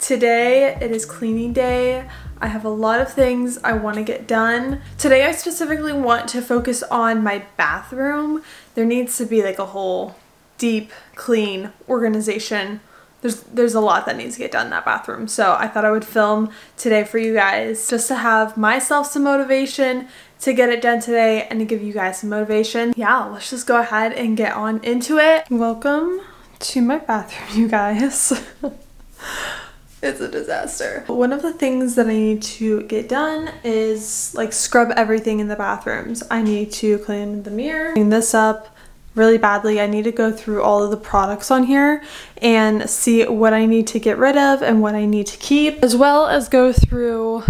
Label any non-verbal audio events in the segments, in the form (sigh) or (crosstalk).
Today it is cleaning day. I have a lot of things I want to get done. Today I specifically want to focus on my bathroom. There needs to be like a whole deep clean organization. There's there's a lot that needs to get done in that bathroom. So I thought I would film today for you guys just to have myself some motivation to get it done today and to give you guys some motivation. Yeah, let's just go ahead and get on into it. Welcome to my bathroom, (laughs) you guys. (laughs) it's a disaster. One of the things that I need to get done is like scrub everything in the bathrooms. I need to clean the mirror, clean this up really badly. I need to go through all of the products on here and see what I need to get rid of and what I need to keep, as well as go through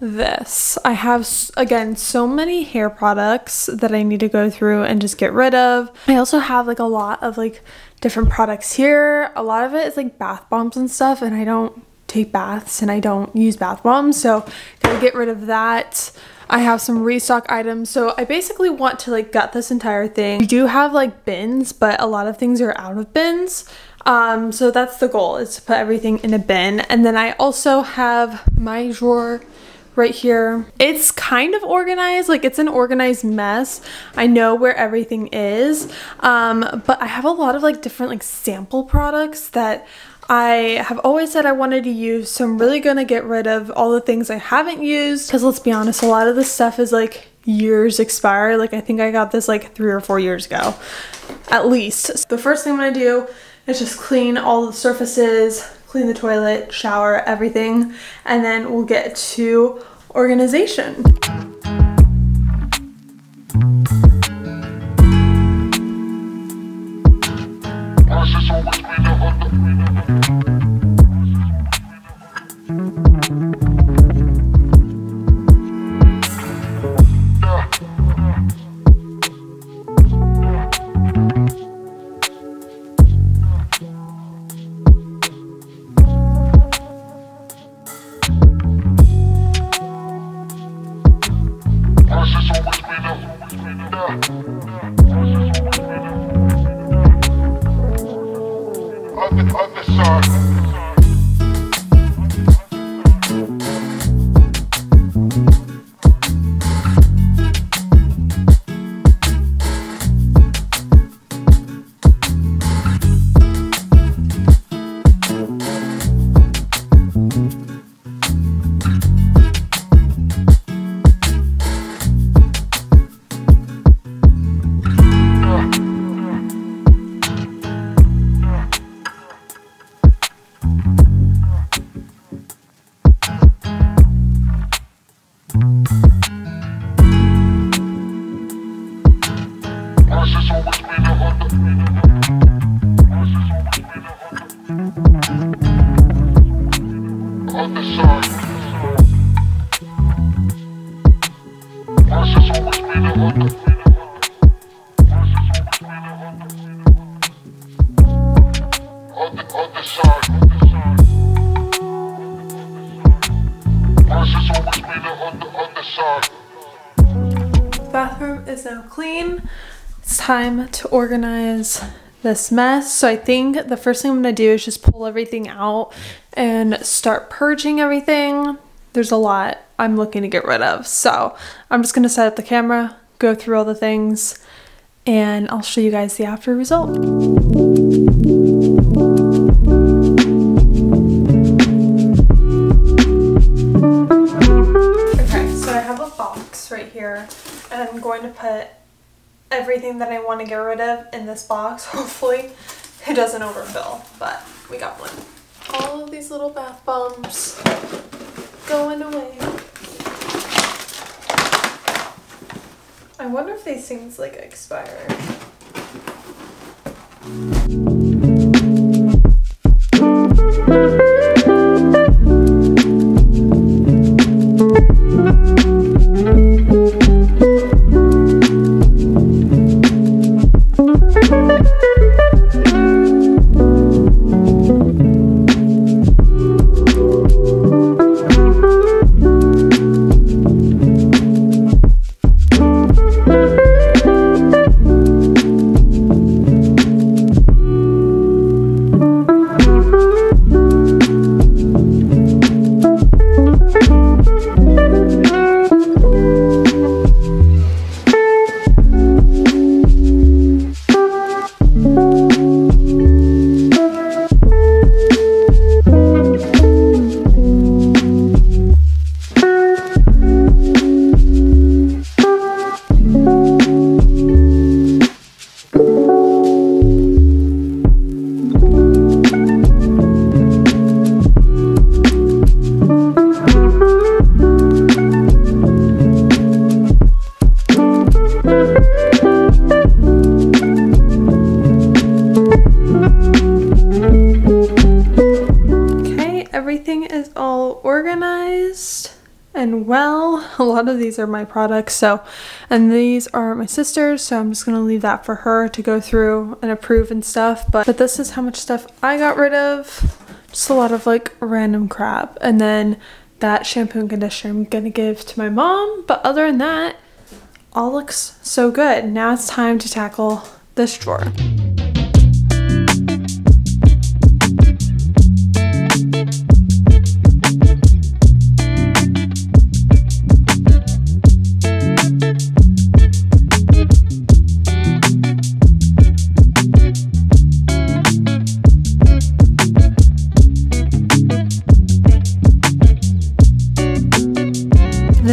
this. I have, again, so many hair products that I need to go through and just get rid of. I also have like a lot of like different products here. A lot of it is like bath bombs and stuff and I don't take baths and I don't use bath bombs. So gotta get rid of that. I have some restock items. So I basically want to like gut this entire thing. We do have like bins, but a lot of things are out of bins. Um, so that's the goal is to put everything in a bin. And then I also have my drawer right here. It's kind of organized, like it's an organized mess. I know where everything is, um, but I have a lot of like different like sample products that I have always said I wanted to use, so I'm really gonna get rid of all the things I haven't used because let's be honest, a lot of this stuff is like years expired. Like I think I got this like three or four years ago, at least. The first thing I'm gonna do is just clean all the surfaces, clean the toilet, shower, everything, and then we'll get to organization. Thank. Bathroom is now clean. It's time to organize this mess. So I think the first thing I'm going to do is just pull everything out and start purging everything. There's a lot I'm looking to get rid of. So I'm just going to set up the camera, go through all the things, and I'll show you guys the after result. And I'm going to put everything that I want to get rid of in this box. (laughs) Hopefully it doesn't overfill, but we got one. All of these little bath bombs going away. I wonder if these things like expire. Okay, everything is all organized and well. (laughs) A lot of these are my products, so, and these are my sister's, so I'm just gonna leave that for her to go through and approve and stuff. But, but this is how much stuff I got rid of. Just a lot of like random crap. And then that shampoo and conditioner I'm gonna give to my mom. But other than that, all looks so good. Now it's time to tackle this drawer.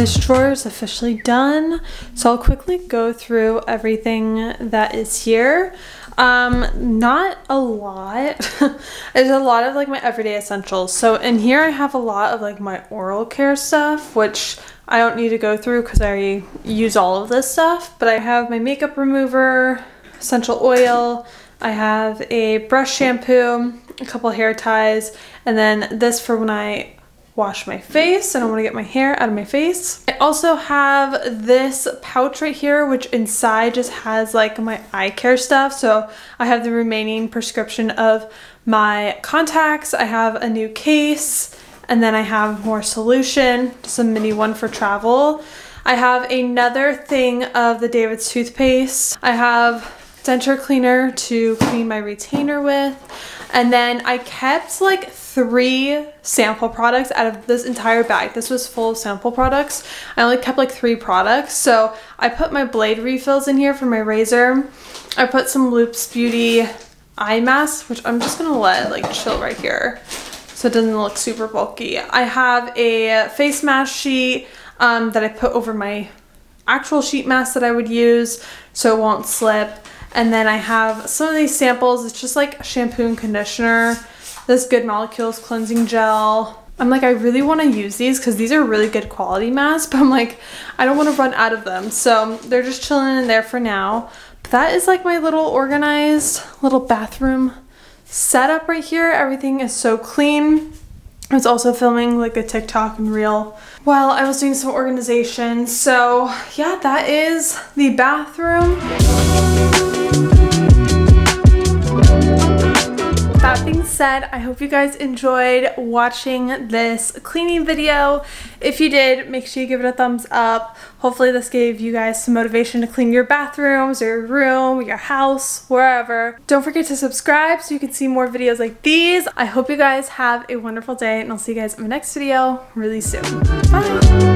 This drawer is officially done, so I'll quickly go through everything that is here. Um, not a lot. (laughs) There's a lot of like my everyday essentials. So in here I have a lot of like my oral care stuff, which I don't need to go through because I use all of this stuff. But I have my makeup remover, essential oil, I have a brush shampoo, a couple hair ties, and then this for when I wash my face. And I don't want to get my hair out of my face. I also have this pouch right here, which inside just has like my eye care stuff. So I have the remaining prescription of my contacts. I have a new case and then I have more solution, just a mini one for travel. I have another thing of the David's toothpaste. I have denture cleaner to clean my retainer with. And then I kept like three sample products out of this entire bag. This was full of sample products. I only kept like three products. So I put my blade refills in here for my razor. I put some Loops Beauty eye mask, which I'm just gonna let like chill right here so it doesn't look super bulky. I have a face mask sheet um, that I put over my actual sheet mask that I would use so it won't slip. And then I have some of these samples. It's just like shampoo and conditioner. This Good Molecules cleansing gel. I'm like, I really want to use these because these are really good quality masks, (laughs) but I'm like, I don't want to run out of them. So they're just chilling in there for now. But that is like my little organized little bathroom setup right here. Everything is so clean. I was also filming like a TikTok and reel while I was doing some organization. So yeah, that is the bathroom. Being said, I hope you guys enjoyed watching this cleaning video. If you did, make sure you give it a thumbs up. Hopefully this gave you guys some motivation to clean your bathrooms, your room, your house, wherever. Don't forget to subscribe so you can see more videos like these. I hope you guys have a wonderful day and I'll see you guys in my next video really soon. Bye!